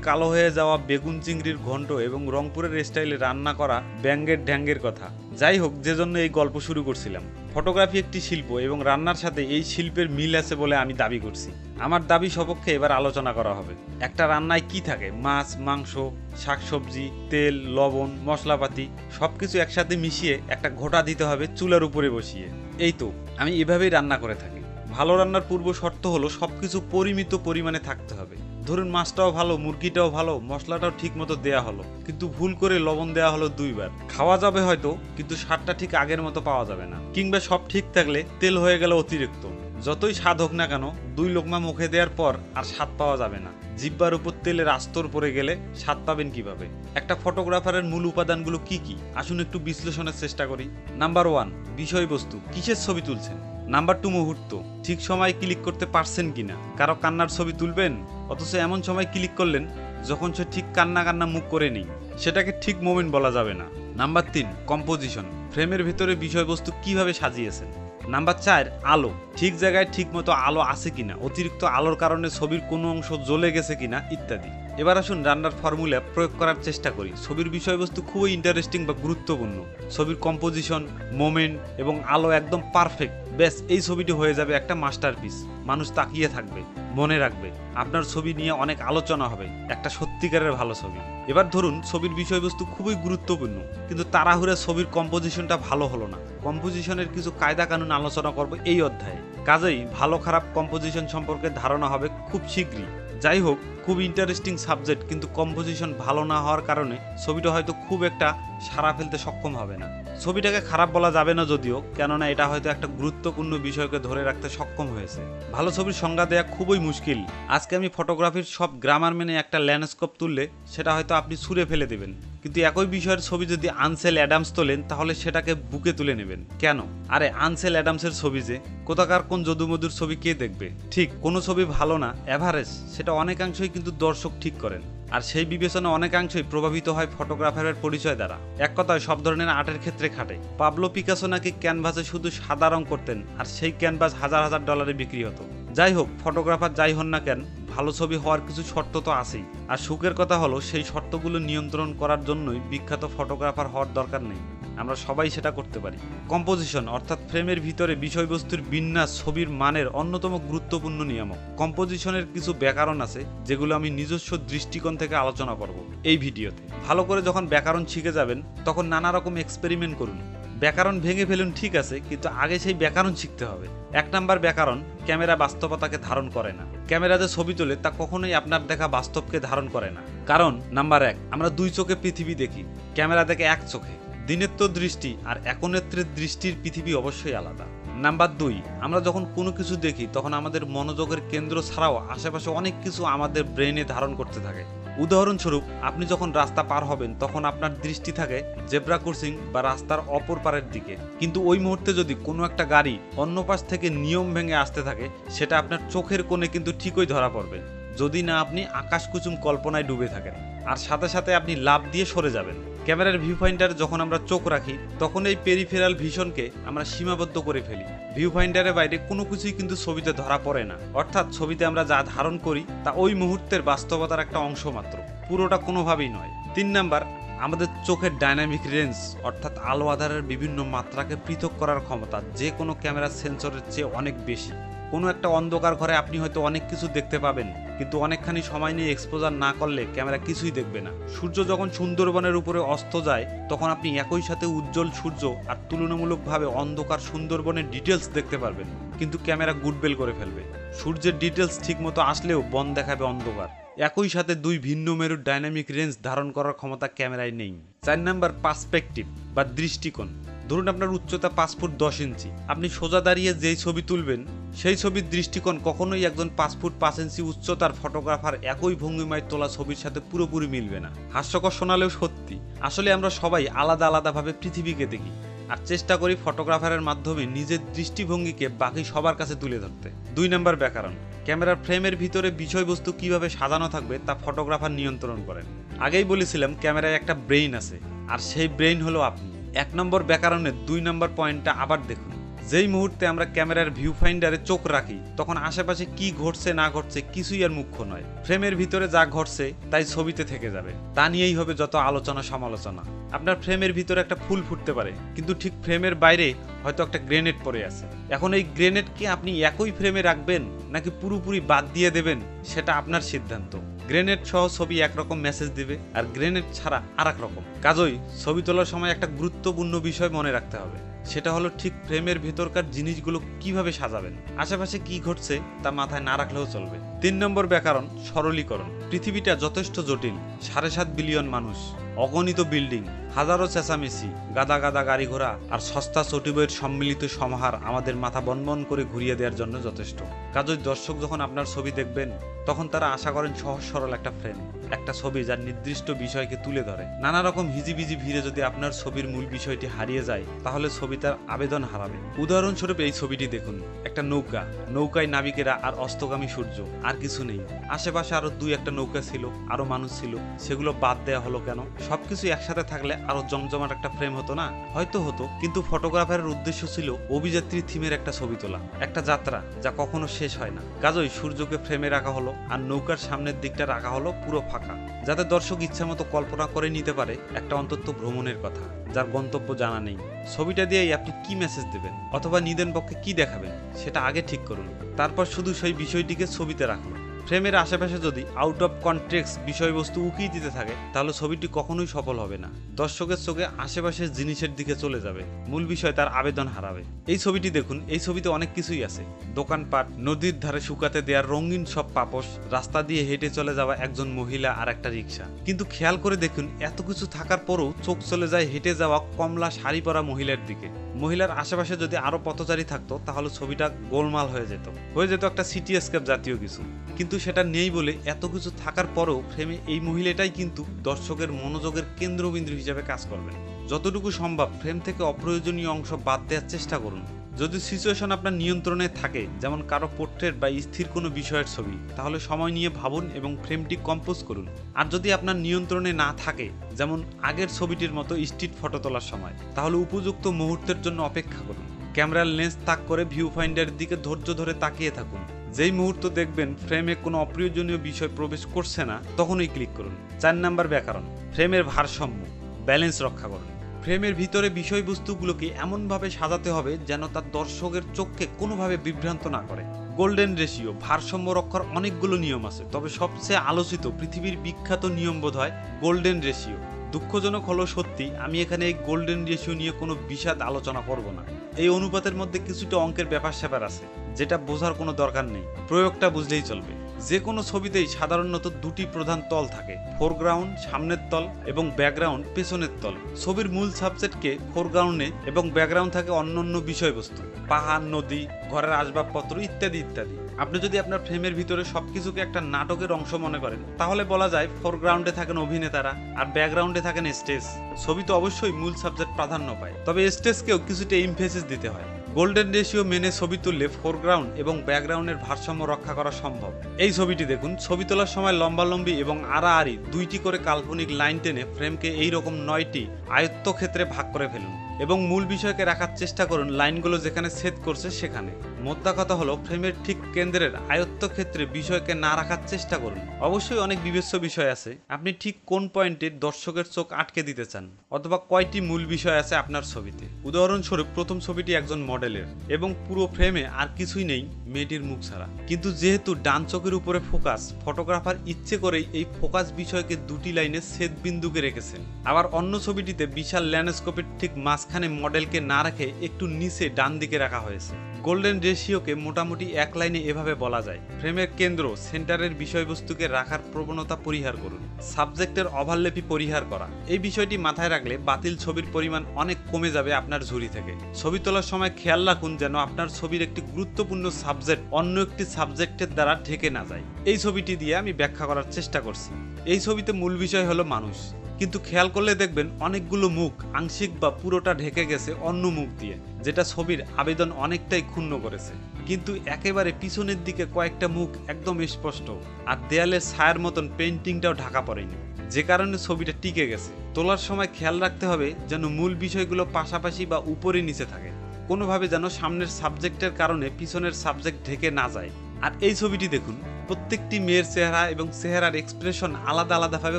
কালো হয়ে যাওয়া বেগুন চিংড়ির ঘন্ট এবং রংপুরের স্টাইলে রান্না করা ব্যাঙ্গের ঢ্যাঙ্গের কথা। যাই হোক, যে জন্য এই গল্প শুরু করছিলাম। ফটোগ্রাফি একটি শিল্প এবং রান্নার সাথে এই শিল্পের মিল আছে বলে আমি দাবি করছি। আমার দাবি সপক্ষে এবার আলোচনা করা হবে। একটা রান্নায় কি থাকে? মাছ, মাংস, শাকসবজি, তেল, লবণ, মশলাপাতি, সবকিছু একসাথে মিশিয়ে একটা ঘোটা দিতে হবে চুলার উপরে বসিয়ে। এই তো, আমি এভাবেই রান্না করে থাকি। ভালো রান্নার পূর্ব শর্ত হলো সবকিছু পরিমিত পরিমাণে থাকতে হবে। ধরুন মাছটাও ভালো, মুরগিটাও ভালো, মশলাটাও ঠিক মতো দেয়া হলো। কিন্তু ভুল করে লবণ দেওয়া হলো দুইবার। খাওয়া যাবে হয়তো, কিন্তু স্বাদটা ঠিক আগের মতো পাওয়া যাবে না। কিংবা সব ঠিক থাকলে তেল হয়ে গেল অতিরিক্ত। যতই স্বাদ হোক না কেন, দুই লোকমা মুখে দেওয়ার পর আর স্বাদ পাওয়া যাবে না। জিব্বার উপর তেলের আস্তর পড়ে গেলে স্বাদ পাবেন কীভাবে? একটা ফটোগ্রাফারের মূল উপাদানগুলো কি কি? আসুন একটু বিশ্লেষণের চেষ্টা করি। নাম্বার ওয়ান, বিষয়বস্তু। কিসের ছবি তুলছেন? নাম্বার টু, মুহূর্ত। ঠিক সময় ক্লিক করতে পারছেন কিনা? কারও কান্নার ছবি তুলবেন? অথচ এমন সময় ক্লিক করলেন যখন সে ঠিক কান্না কান্না মুখ করে নেই। সেটাকে ঠিক মোমেন্ট বলা যাবে না। নাম্বার তিন, কম্পোজিশন। ফ্রেমের ভেতরে বিষয়বস্তু কীভাবে সাজিয়েছেন? নাম্বার চার, আলো। ঠিক জায়গায় ঠিক মতো আলো আছে কিনা? অতিরিক্ত আলোর কারণে ছবির কোনো অংশ জ্বলে গেছে কিনা? ইত্যাদি। এবার আসুন রান্নার ফর্মুলা প্রয়োগ করার চেষ্টা করি। ছবির বিষয়বস্তু খুবই ইন্টারেস্টিং বা গুরুত্বপূর্ণ। ছবির কম্পোজিশন মোমেন্ট এবং আলো একদম পারফেক্ট ব্যাস, এই ছবিটি হয়ে যাবে একটা মাস্টারপিস মানুষ তাকিয়ে থাকবে, মনে রাখবে, আপনার ছবি নিয়ে অনেক আলোচনা হবে। একটা সত্যিকারের ভালো ছবি। এবার ধরুন, ছবির বিষয়বস্তু খুবই গুরুত্বপূর্ণ, কিন্তু তাড়াহুড়ে ছবির কম্পোজিশনটা ভালো হলো না। কম্পোজিশনের কিছু কায়দা কানুন আলোচনা করব এই অধ্যায়ে। কাজেই ভালো খারাপ কম্পোজিশন সম্পর্কে ধারণা হবে খুব শীঘ্রই। যাই হোক খুব ইন্টারেস্টিং সাবজেক্ট কিন্তু কম্পোজিশন ভালো না হওয়ার কারণে ছবিটা হয়তো খুব একটা সারা ফেলতে সক্ষম হবে না। ছবিটাকে খারাপ বলা যাবে না যদিও, কেননা এটা হয়তো একটা গুরুত্বপূর্ণ বিষয়কে ধরে রাখতে সক্ষম হয়েছে। ভালো ছবির সংজ্ঞা দেওয়া খুবই মুশকিল। আজকে আমি ফটোগ্রাফির সব গ্রামার মেনে একটা ল্যান্ডস্কোপ তুললে সেটা হয়তো আপনি ছুঁড়ে ফেলে দেবেন। কিন্তু একই বিষয়ের ছবি যদি আনসেল অ্যাডামস তোলেন, তাহলে সেটাকে বুকে তুলে নেবেন। কেন? আরে আনসেল অ্যাডামসের ছবি যে, কোথাকার কোন যদুমধুর ছবি কে দেখবে? ঠিক, কোনো ছবি ভালো না অ্যাভারেজ সেটা অনেকাংশই কিন্তু দর্শক ঠিক করেন। আর সেই বিবেচনা অনেকাংশই প্রভাবিত হয় ফটোগ্রাফারের পরিচয় দ্বারা। এক কথায়, সব ধরনের আর্টের ক্ষেত্রে খাটে। পাবলো পিকাসো নাকি ক্যানভাসে শুধু সাদা রং করতেন, আর সেই ক্যানভাস হাজার হাজার ডলারে বিক্রি হতো। যাই হোক ফটোগ্রাফার যাই হন না কেন, ভালো ছবি হওয়ার কিছু শর্ত তো আছেই। আর সুখের কথা হলো, সেই শর্তগুলো নিয়ন্ত্রণ করার জন্যই বিখ্যাত ফটোগ্রাফার হওয়ার দরকার নেই। আমরা সবাই সেটা করতে পারি। কম্পোজিশন, অর্থাৎ ফ্রেমের ভিতরে বিষয়বস্তুর বিন্যাস, ছবির মানের অন্যতম গুরুত্বপূর্ণ নিয়ামক। কম্পোজিশনের কিছু ব্যাকরণ আছে, যেগুলো আমি নিজস্ব দৃষ্টিকোণ থেকে আলোচনা করব এই ভিডিওতে। ভালো করে যখন ব্যাকরণ শিখে যাবেন, তখন নানা রকম এক্সপেরিমেন্ট করুন। ব্যাকরণ ভেঙে ফেলুন ঠিক আছে, কিন্তু আগে সেই ব্যাকরণ শিখতে হবে। এক নাম্বার ব্যাকরণ, ক্যামেরা বাস্তবতাকে ধারণ করে না। ক্যামেরা যে ছবি তোলে, তা কখনোই আপনার দেখা বাস্তবকে ধারণ করে না। কারণ, নাম্বার এক, আমরা দুই চোখে পৃথিবী দেখি, ক্যামেরা দেখে এক চোখে। দিনের তো দৃষ্টি আর একনেত্রের দৃষ্টির পৃথিবী অবশ্যই আলাদা। নাম্বার দুই, আমরা যখন কোনো কিছু দেখি, তখন আমাদের মনোযোগের কেন্দ্র ছাড়াও আশেপাশে অনেক কিছু আমাদের ব্রেনে ধারণ করতে থাকে। উদাহরণস্বরূপ, আপনি যখন রাস্তা পার হবেন, তখন আপনার দৃষ্টি থাকে জেব্রা ক্রসিং বা রাস্তার অপর পারের দিকে। কিন্তু ওই মুহূর্তে যদি কোনো একটা গাড়ি অন্য পাশ থেকে নিয়ম ভেঙে আসতে থাকে, সেটা আপনার চোখের কোণে কিন্তু ঠিকই ধরা পড়বে। যদি না আপনি আকাশ কুচুম কল্পনায় ডুবে থাকেন, আর সাথে সাথে আপনি লাভ দিয়ে সরে যাবেন। ক্যামেরার ভিউ ফাইন্ডারে যখন আমরা চোখ রাখি, তখন এই পেরিফেরাল ভিশনকে আমরা সীমাবদ্ধ করে ফেলি। ভিউ ফাইন্ডারের বাইরে কোনো কিছুই কিন্তু ছবিতে ধরা পড়ে না। অর্থাৎ ছবিতে আমরা যা ধারণ করি, তা ওই মুহূর্তের বাস্তবতার একটা অংশ মাত্র। পুরোটা কোনোভাবেই নয়। তিন নাম্বার, আমাদের চোখের ডাইনামিক রেঞ্জ অর্থাৎ আলো আধারের বিভিন্ন মাত্রাকে পৃথক করার ক্ষমতা যে কোনো ক্যামেরার সেন্সরের চেয়ে অনেক বেশি। কোনো একটা অন্ধকার ঘরে আপনি হয়তো অনেক কিছু দেখতে পাবেন। কিন্তু অনেকখানি সময় নিয়ে এক্সপোজার না করলে ক্যামেরা কিছুই দেখবে না। সূর্য যখন সুন্দরবনের উপরে অস্ত যায়, তখন আপনি একই সাথে উজ্জ্বল সূর্য আর তুলনামূলকভাবে অন্ধকার সুন্দরবনের ডিটেলস দেখতে পারবেন। কিন্তু ক্যামেরা গুডবেল করে ফেলবে। সূর্যের ডিটেলস ঠিকমতো আসলেও বন দেখাবে অন্ধকার। একই সাথে দুই ভিন্ন মেরুর ডাইনামিক রেঞ্জ ধারণ করার ক্ষমতা ক্যামেরায় নেই। চার নাম্বার পার্সপেক্টিভ বা দৃষ্টিকোণ। ধরুন আপনার উচ্চতা পাঁচ ফুট দশ ইঞ্চি। আপনি সোজা দাঁড়িয়ে যেই ছবি তুলবেন, সেই ছবির দৃষ্টিকোণ কখনোই একজন পাঁচ ফুট পাঁচ ইঞ্চি উচ্চতার ফটোগ্রাফার একই ভঙ্গিমায় তোলা ছবির সাথে পুরোপুরি মিলবে না। হাস্যকর শোনালেও সত্যি। আসলে আমরা সবাই আলাদা আলাদাভাবে পৃথিবীকে দেখি আর চেষ্টা করি ফটোগ্রাফারের মাধ্যমে নিজের দৃষ্টিভঙ্গিকে বাকি সবার কাছে তুলে ধরতে। দুই নম্বর ব্যাকরণ। ক্যামেরার ফ্রেমের ভিতরে বিষয়বস্তু কীভাবে সাজানো থাকবে তা ফটোগ্রাফার নিয়ন্ত্রণ করেন। আগেই বলেছিলাম ক্যামেরায় একটা ব্রেইন আছে, আর সেই ব্রেইন হলো আপনি। এক নম্বর ব্যাকরণের দুই নম্বর পয়েন্টটা আবার দেখুন। যেই মুহূর্তে আমরা ক্যামেরার ভিউ ফাইন্ডারে চোখ রাখি, তখন আশেপাশে কি ঘটছে, না ঘটছে কিছুই আর মুখ্য নয়। ফ্রেমের ভিতরে যা ঘটছে, তাই ছবিতে থেকে যাবে। তা নিয়েই হবে যত আলোচনা সমালোচনা। আপনার ফ্রেমের ভিতরে একটা ফুল ফুটতে পারে, কিন্তু ঠিক ফ্রেমের বাইরে হয়তো একটা গ্রেনেড পড়ে আছে। এখন এই গ্রেনেডকে আপনি একই ফ্রেমে রাখবেন, নাকি পুরোপুরি বাদ দিয়ে দেবেন, সেটা আপনার সিদ্ধান্ত। গ্রেনেড সহ ছবি একরকম মেসেজ দিবে আর গ্রেনেড ছাড়া আর রকম। কাজই ছবি তোলার সময় একটা গুরুত্বপূর্ণ বিষয় মনে রাখতে হবে। সেটা হলো ঠিক ফ্রেমের ভেতরকার জিনিসগুলো কীভাবে সাজাবেন, আশেপাশে কি ঘটছে তা মাথায় না রাখলেও চলবে। তিন নম্বর ব্যাকরণ, সরলীকরণ। পৃথিবীটা যথেষ্ট জটিল, সাড়ে সাত বিলিয়ন মানুষ, অগণিত বিল্ডিং, হাজারো চেঁচামেচি, গাদা গাদা গাড়ি ঘোড়া আর সস্তা চটিবইয়ের সম্মিলিত সমাহার আমাদের মাথা বনবন করে ঘুরিয়ে দেওয়ার জন্য যথেষ্ট। কাজই দর্শক যখন আপনার ছবি দেখবেন, তখন তারা আশা করেন সহজ সরল একটা ফ্রেম একটা ছবি যার নির্দিষ্ট বিষয়কে তুলে ধরে। নানা রকম হিজিবিজি ভিড়ে যদি আপনার ছবির মূল বিষয়টি হারিয়ে যায়, তাহলে ছবি তার আবেদন হারাবে। উদাহরণস্বরূপ এই ছবিটি দেখুন, একটা নৌকা, নৌকায় নাবিকেরা আর অস্তগামী সূর্য, আর কিছু নেই। আশেপাশে আরও দুই একটা নৌকা ছিল, আরও মানুষ ছিল, সেগুলো বাদ দেওয়া হলো কেন? সবকিছু একসাথে থাকলে আরও জমজমাট একটা ফ্রেম হতো না? হয়তো হতো, কিন্তু ফটোগ্রাফারের উদ্দেশ্য ছিল অভিযাত্রী থিমের একটা ছবি তোলা, একটা যাত্রা যা কখনো শেষ হয় না। কাজই সূর্যকে ফ্রেমে রাখা হলো আর নৌকার সামনের দিকটা রাখা হলো পুরো ফাঁকা, যাতে দর্শক ইচ্ছা মতো কল্পনা করে নিতে পারে একটা অন্তত ভ্রমণের কথা, যার গন্তব্য জানা নেই। ছবিটা দিয়েই আপনি কি মেসেজ দেবেন? অথবা নিদেন পক্ষে কি দেখাবেন? সেটা আগে ঠিক করুন। তারপর শুধু সেই বিষয়টিকে ছবিতে রাখুন। ফ্রেমের আশেপাশে যদি আউট অফ কন্টেক্স বিষয়বস্তু উকিয়ে দিতে থাকে, তাহলে ছবিটি কখনোই সফল হবে না। দর্শকের চোখে আশেপাশের জিনিসের দিকে চলে যাবে। মূল বিষয় তার আবেদন হারাবে। এই ছবিটি দেখুন, এই ছবিতে অনেক কিছুই আছে। দোকানপাট, নদীর ধারে শুকাতে দেওয়ার রঙিন সব পাপস রাস্তা দিয়ে হেঁটে চলে যাওয়া একজন মহিলা আর একটা রিক্সা কিন্তু খেয়াল করে দেখুন, এত কিছু থাকার পরও চোখ চলে যায় হেঁটে যাওয়া কমলা শাড়ি পরা মহিলার দিকে। মহিলার আশেপাশে যদি আরও পথচারী থাকতো, তাহলে ছবিটা গোলমাল হয়ে যেত। হয়ে যেত একটা সিটি স্কেপ জাতীয় কিছু। কিন্তু সেটা নেই বলে এত কিছু থাকার পরেও ফ্রেমে এই মহিলাটাই কিন্তু দর্শকের মনোযোগের কেন্দ্রবিন্দু হিসাবে কাজ করবে যতটুকু সম্ভব ফ্রেম থেকে অপ্রয়োজনীয় অংশ বাদ দেওয়ার চেষ্টা করুন। যদি সিচুয়েশন আপনার নিয়ন্ত্রণে থাকে, যেমন কারও পোর্ট্রেট বা স্থির কোনো বিষয়ের ছবি, তাহলে সময় নিয়ে ভাবুন এবং ফ্রেমটি কম্পোজ করুন। আর যদি আপনার নিয়ন্ত্রণে না থাকে, যেমন আগের ছবিটির মতো স্ট্রিট ফটো তোলার সময়, তাহলে উপযুক্ত মুহূর্তের জন্য অপেক্ষা করুন। ক্যামেরার লেন্স তাক করে ভিউ ফাইন্ডারের দিকে ধৈর্য ধরে তাকিয়ে থাকুন। যেই মুহূর্ত দেখবেন ফ্রেমে কোনো অপ্রয়োজনীয় বিষয় প্রবেশ করছে না, তখনই ক্লিক করুন। চার নাম্বার ব্যাকরণ ফ্রেমের ভারসাম্য ব্যালেন্স রক্ষা করুন। ফ্রেমের ভিতরে বিষয়বস্তুগুলোকে এমনভাবে সাজাতে হবে যেন তার দর্শকের চোখকে কোনোভাবে বিভ্রান্ত না করে। গোল্ডেন রেশিও ভারসাম্য রক্ষার অনেকগুলো নিয়ম আছে, তবে সবচেয়ে আলোচিত পৃথিবীর বিখ্যাত নিয়ম বোধ হয় গোল্ডেন রেশিও দুঃখজনক হলো সত্যি, আমি এখানে এই গোল্ডেন রেশিও নিয়ে কোনো বিষাদ আলোচনা করব না। এই অনুপাতের মধ্যে কিছুটা অঙ্কের ব্যাপার স্যাপার আছে, যেটা বোঝার কোনো দরকার নেই। প্রয়োগটা বুঝলেই চলবে। যে কোনো ছবিতেই সাধারণত দুটি প্রধান তল থাকে ফোরগ্রাউন্ড সামনের তল এবং ব্যাকগ্রাউন্ড পেছনের তল। ছবির মূল সাবজেক্টকে ফোরগ্রাউন্ডে এবং ব্যাকগ্রাউন্ড থাকে অন্যান্য বিষয়বস্তু, পাহাড়, নদী, ঘরের আসবাবপত্র ইত্যাদি ইত্যাদি। আপনি যদি আপনার ফ্রেমের ভিতরে সবকিছুকে একটা নাটকের অংশ মনে করেন, তাহলে বলা যায় ফোরগ্রাউন্ডে থাকেন অভিনেতারা আর ব্যাকগ্রাউন্ডে থাকেন স্টেজ ছবি তো অবশ্যই মূল সাবজেক্ট প্রাধান্য পায়, তবে স্টেজকেও কিছুটা ইমফেসিস দিতে হয়। গোল্ডেন রেশিও মেনে ছবি তুললে ফোরগ্রাউন্ড এবং ব্যাকগ্রাউন্ডের ভারসাম্য রক্ষা করা সম্ভব। এই ছবিটি দেখুন, ছবি তোলার সময় লম্বালম্বি এবং আড়াআড়ি দুইটি করে কাল্পনিক লাইন টেনে ফ্রেমকে এই রকম নয়টি আয়ত্তক্ষেত্রে ভাগ করে ফেলুন। এবং মূল বিষয়কে রাখার চেষ্টা করুন লাইনগুলো যেখানে ছেদ করছে সেখানে। মোদ্দা কথা হলো, ফ্রেমের ঠিক কেন্দ্রের আয়ত্তক্ষেত্রে বিষয়কে না রাখার চেষ্টা করুন। অবশ্যই অনেক বিবেচ্য বিষয় আছে। আপনি ঠিক কোন পয়েন্টে দর্শকের চোখ আটকে দিতে চান, অথবা কয়টি মূল বিষয় আছে আপনার ছবিতে? উদাহরণস্বরূপ, প্রথম ছবিটি একজন মডেলের, এবং পুরো ফ্রেমে আর কিছুই নেই মেয়েটির মুখ ছাড়া। কিন্তু যেহেতু ডান চোখের উপরে ফোকাস, ফটোগ্রাফার ইচ্ছে করেই এই ফোকাস বিষয়কে দুটি লাইনে ছেদ বিন্দুকে রেখেছেন। আবার অন্য ছবিটিতে বিশাল ল্যান্ডস্কোপের ঠিক মাঝখানে মডেলকে না রেখে একটু নিচে ডান দিকে রাখা হয়েছে। গোল্ডেন রেশিওকে মোটামুটি এক লাইনে এভাবে বলা যায়। ফ্রেমের কেন্দ্র, সেন্টারের বিষয়বস্তুকে রাখার প্রবণতা পরিহার করুন। সাবজেক্টের ওভারলেপি পরিহার করা। এই বিষয়টি মাথায় রাখলে বাতিল ছবির পরিমাণ অনেক কমে যাবে আপনার ঝুড়ি থেকে। ছবি তোলার সময় খেয়াল রাখুন যেন আপনার ছবির একটি গুরুত্বপূর্ণ সাবজেক্ট অন্য একটি সাবজেক্টের দ্বারা ঢেকে না যায়। এই ছবিটি দিয়ে আমি ব্যাখ্যা করার চেষ্টা করছি। এই ছবিতে মূল বিষয় হলো মানুষ। কিন্তু খেয়াল করলে দেখবেন অনেকগুলো মুখ আংশিক বা পুরোটা ঢেকে গেছে অন্য মুখ দিয়ে, যেটা ছবির আবেদন অনেকটাই ক্ষুণ্ণ করেছে। কিন্তু একেবারে পিছনের দিকে কয়েকটা মুখ একদম স্পষ্ট আর দেয়ালের ছায়ার মতন পেন্টিংটাও ঢাকা পড়েনি। যে কারণে ছবিটা টিকে গেছে। তোলার সময় খেয়াল রাখতে হবে যেন মূল বিষয়গুলো পাশাপাশি বা উপরে নিচে থাকে। কোনোভাবে যেন সামনের সাবজেক্টের কারণে পিছনের সাবজেক্ট ঢেকে না যায়। আর এই ছবিটি দেখুন। প্রত্যেকটি মেয়ের চেহারা এবং চেহারার এক্সপ্রেশন আলাদা আলাদাভাবে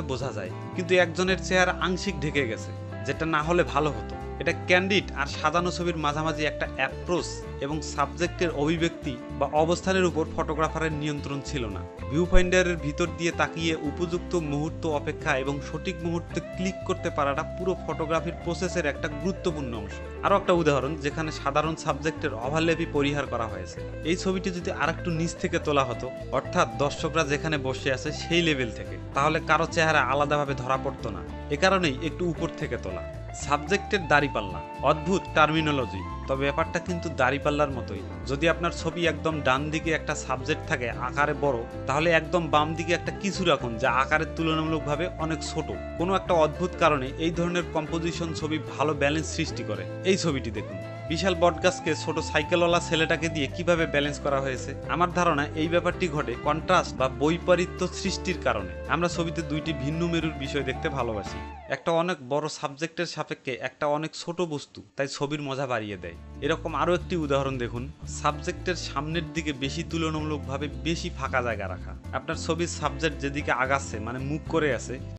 বোঝা যায়। কিন্তু একজনের চেহারা আংশিক ঢেকে গেছে, যেটা না হলে ভালো হতো। এটা ক্যান্ডিড আর সাজানো ছবির মাঝামাঝি একটা অ্যাপ্রোচ এবং সাবজেক্টের অভিব্যক্তি বা অবস্থানের উপর ফটোগ্রাফারের নিয়ন্ত্রণ ছিল না। ভিউ ফাইন্ডারের ভিতর দিয়ে তাকিয়ে উপযুক্ত মুহূর্ত অপেক্ষা এবং সঠিক মুহূর্তে ক্লিক করতে পারাটা পুরো ফটোগ্রাফির প্রসেসের একটা গুরুত্বপূর্ণ অংশ। আরও একটা উদাহরণ, যেখানে সাধারণ সাবজেক্টের ওভারলেপি পরিহার করা হয়েছে। এই ছবিটি যদি আরেকটু নিচ থেকে তোলা হতো, অর্থাৎ দর্শকরা যেখানে বসে আছে সেই লেভেল থেকে, তাহলে কারও চেহারা আলাদাভাবে ধরা পড়তো না। এ কারণেই একটু উপর থেকে তোলা। সাবজেক্টের দাড়িপাল্লা। অদ্ভুত টার্মিনোলজি। তবে ব্যাপারটা কিন্তু দাড়িপাল্লার মতোই। যদি আপনার ছবি একদম ডান দিকে একটা সাবজেক্ট থাকে আকারে বড়, তাহলে একদম বাম দিকে একটা কিছু রাখুন যা আকারের তুলনামূলকভাবে অনেক ছোট। কোনো একটা অদ্ভুত কারণে এই ধরনের কম্পোজিশন ছবি ভালো ব্যালেন্স সৃষ্টি করে। এই ছবিটি দেখুন। বিশাল বটগাছকে ছোট সাইকেলওয়ালা ছেলেটাকে দিয়ে কীভাবে ব্যালেন্স করা হয়েছে? আমার ধারণা এই ব্যাপারটি ঘটে কন্ট্রাস্ট বা বৈপরীত্য সৃষ্টির কারণে। আমরা ছবিতে দুইটি ভিন্ন মেরুর বিষয় দেখতে ভালোবাসি। একটা অনেক বড় সাবজেক্টের সাপেক্ষে একটা অনেক ছোট বস্তু, তাই ছবির মজা বাড়িয়ে দেয়। এরকম আরও একটি উদাহরণ দেখুন। সাবজেক্টের সামনের দিকে বেশি তুলনামূলকভাবে বেশি ফাঁকা জায়গা রাখা। আপনার ছবির সাবজেক্ট যেদিকে আগাচ্ছে মানে মুখ করে আছে